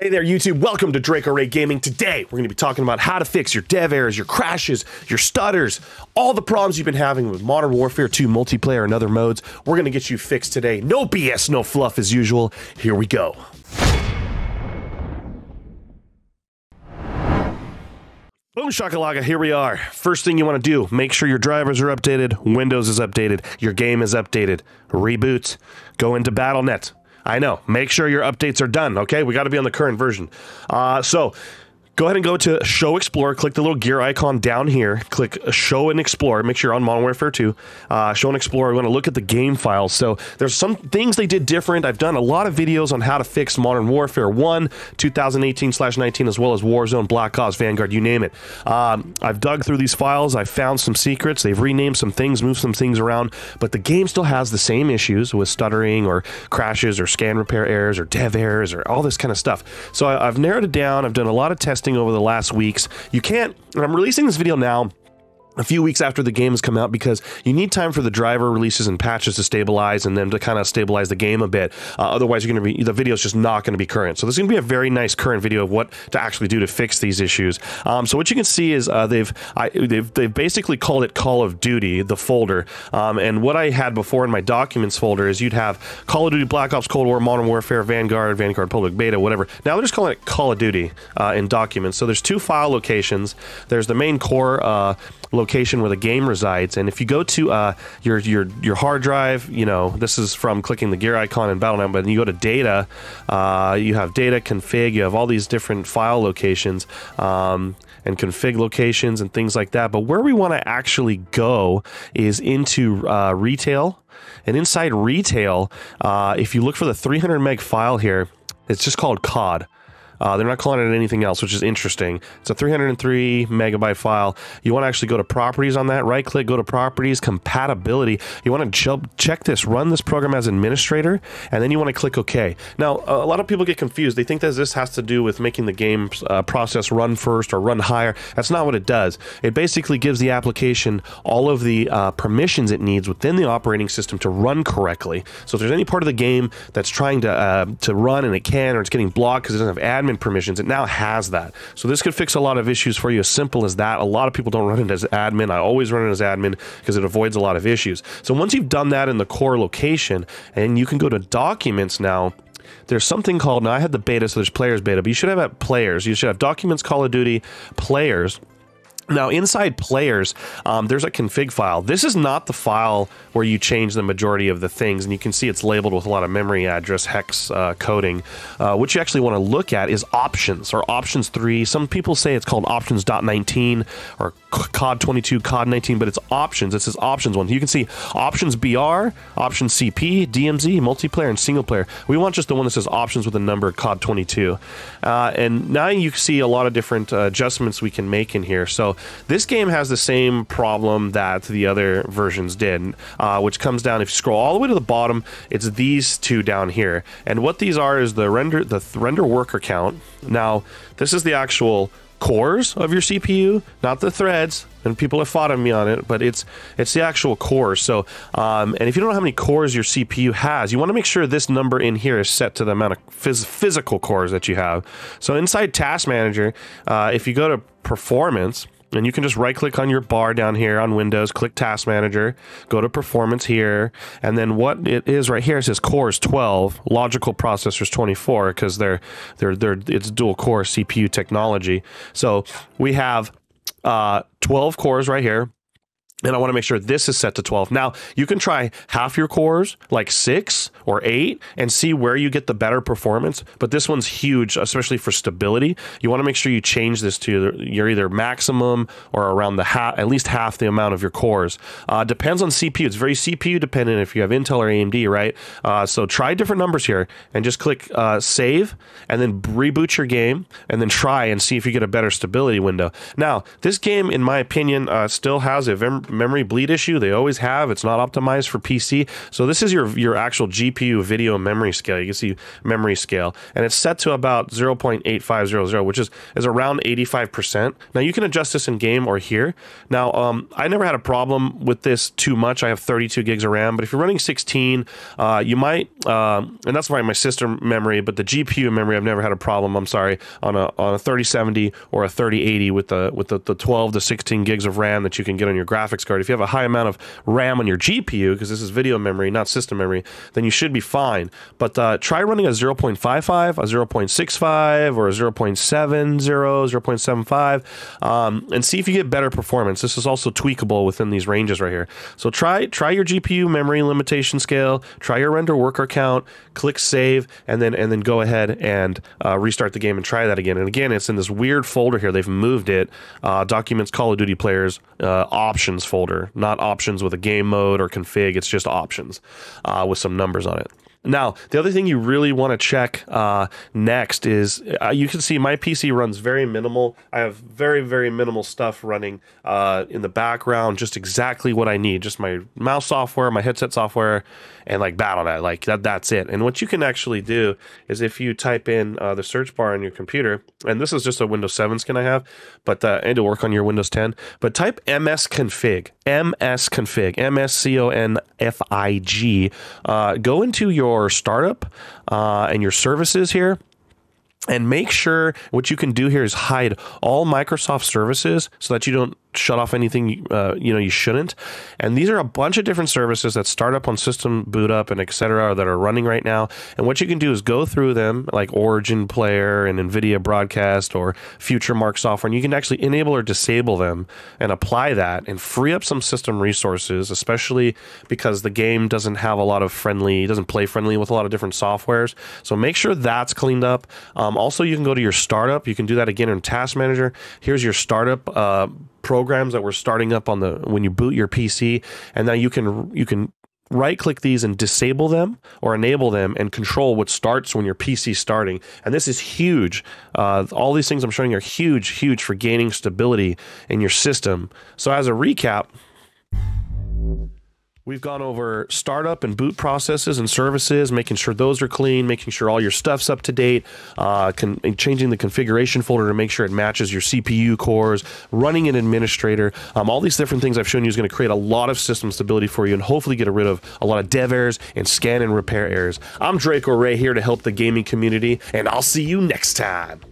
Hey there, YouTube. Welcome to Draco Ray Gaming. Today, we're going to be talking about how to fix your dev errors, your crashes, your stutters, all the problems you've been having with Modern Warfare 2 multiplayer and other modes. We're going to get you fixed today. No BS, no fluff as usual. Here we go. Boom shakalaka, here we are. First thing you want to do, make sure your drivers are updated, Windows is updated, your game is updated. Reboot, go into BattleNet. I know. Make sure your updates are done. Okay, we got to be on the current version. Uh, so go ahead and go to Show Explorer. Click the little gear icon down here. Click Show and Explore. Make sure you're on Modern Warfare 2. Uh, show and Explore. We want to look at the game files. So there's some things they did different. I've done a lot of videos on how to fix Modern Warfare 1, 2018/19, as well as Warzone, Black Ops, Vanguard, you name it. Um, I've dug through these files. I've found some secrets. They've renamed some things, moved some things around, but the game still has the same issues with stuttering or crashes or scan repair errors or dev errors or all this kind of stuff. So I, I've narrowed it down. I've done a lot of testing over the last weeks. You can't, and I'm releasing this video now a few weeks after the game has come out because you need time for the driver releases and patches to stabilize and then to kind of stabilize the game a bit. Uh, otherwise, you're going to be the video is just not going to be current. So this is going to be a very nice current video of what to actually do to fix these issues. Um, so what you can see is uh, they've I, they've they've basically called it Call of Duty the folder. Um, and what I had before in my documents folder is you'd have Call of Duty, Black Ops, Cold War, Modern Warfare, Vanguard, Vanguard Public Beta, whatever. Now they're just calling it Call of Duty uh, in documents. So there's two file locations. There's the main core uh, location where the game resides. And if you go to uh, your your your hard drive, you know this is from clicking the gear icon in BattleNet. But you go to data, uh, you have data config. You have all these different file locations. Um, and config locations and things like that. But where we want to actually go is into uh, retail. And inside retail, uh, if you look for the 300 meg file here, it's just called COD. Uh, they're not calling it anything else, which is interesting. It's a 303 megabyte file. You want to actually go to properties on that, right click, go to properties, compatibility. You want to check this, run this program as administrator, and then you want to click OK. Now, a lot of people get confused. They think that this has to do with making the game uh, process run first or run higher. That's not what it does. It basically gives the application all of the uh, permissions it needs within the operating system to run correctly. So if there's any part of the game that's trying to uh, to run and it can, or it's getting blocked because it doesn't have admin admin permissions. It now has that. So this could fix a lot of issues for you as simple as that. A lot of people don't run it as admin. I always run it as admin because it avoids a lot of issues. So once you've done that in the core location and you can go to documents now, there's something called, now I had the beta, so there's players beta, but you should have at players. You should have documents, Call of Duty, players, now, inside players, um, there's a config file. This is not the file where you change the majority of the things, and you can see it's labeled with a lot of memory address hex uh, coding. Uh, what you actually want to look at is options or options 3. Some people say it's called options.19 or COD 22, COD 19, but it's options. It says options one. You can see options BR, options CP, DMZ, multiplayer, and single player. We want just the one that says options with a number COD 22. Uh, and now you see a lot of different uh, adjustments we can make in here. So this game has the same problem that the other versions did, uh, which comes down, if you scroll all the way to the bottom, it's these two down here. And what these are is the render, the render worker count. Now, this is the actual cores of your CPU, not the threads. And people have fought on me on it, but it's it's the actual cores. So, um, and if you don't know how many cores your CPU has, you want to make sure this number in here is set to the amount of phys physical cores that you have. So inside Task Manager, uh, if you go to Performance, and you can just right click on your bar down here on Windows, click Task Manager, go to Performance here, and then what it is right here it says cores 12, logical processors 24 because they're they're they're it's dual core CPU technology. So we have uh, 12 cores right here and I want to make sure this is set to 12. Now, you can try half your cores, like six or eight, and see where you get the better performance. But this one's huge, especially for stability. You want to make sure you change this to your either maximum or around the half, at least half the amount of your cores. Uh, depends on CPU. It's very CPU dependent if you have Intel or AMD, right? Uh, so try different numbers here and just click uh, save and then reboot your game and then try and see if you get a better stability window. Now, this game, in my opinion, uh, still has a very memory bleed issue. They always have. It's not optimized for PC. So this is your your actual GPU video memory scale. You can see memory scale, and it's set to about 0.8500, which is is around 85%. Now you can adjust this in game or here. Now um, I never had a problem with this too much. I have 32 gigs of RAM, but if you're running 16, uh, you might, uh, and that's why my system memory, but the GPU memory, I've never had a problem. I'm sorry on a on a 3070 or a 3080 with the with the, the 12 to 16 gigs of RAM that you can get on your graphics card. If you have a high amount of RAM on your GPU, because this is video memory, not system memory, then you should be fine. But uh, try running a 0.55, a 0.65, or a 0.70, 0.75, um, and see if you get better performance. This is also tweakable within these ranges right here. So try try your GPU memory limitation scale, try your render worker count, click save, and then and then go ahead and uh, restart the game and try that again. And again, it's in this weird folder here. They've moved it. Uh, documents Call of Duty players uh, options folder, not options with a game mode or config. It's just options uh, with some numbers on it. Now, the other thing you really want to check uh, next is uh, you can see my PC runs very minimal. I have very, very minimal stuff running uh, in the background, just exactly what I need. Just my mouse software, my headset software, and like Battle.net. Like that, that's it. And what you can actually do is if you type in uh, the search bar on your computer, and this is just a Windows 7 skin I have, but uh, and to work on your Windows 10, but type msconfig, msconfig, m s c o n f i g. Uh, go into your startup uh, and your services here. And make sure what you can do here is hide all Microsoft services so that you don't shut off anything uh, you know you shouldn't. And these are a bunch of different services that start up on system boot up and etc. that are running right now. And what you can do is go through them like Origin Player and NVIDIA Broadcast or Future Mark software, and you can actually enable or disable them and apply that and free up some system resources, especially because the game doesn't have a lot of friendly, doesn't play friendly with a lot of different softwares. So make sure that's cleaned up. Um, also, you can go to your startup. You can do that again in Task Manager. Here's your startup. Uh, programs that were starting up on the when you boot your PC, and now you can you can right click these and disable them or enable them and control what starts when your PC is starting. And this is huge. Uh, all these things I'm showing you are huge, huge for gaining stability in your system. So as a recap. We've gone over startup and boot processes and services, making sure those are clean, making sure all your stuff's up to date, uh, con- changing the configuration folder to make sure it matches your CPU cores, running an administrator. Um, all these different things I've shown you is going to create a lot of system stability for you and hopefully get rid of a lot of dev errors and scan and repair errors. I'm Draco Ray here to help the gaming community, and I'll see you next time.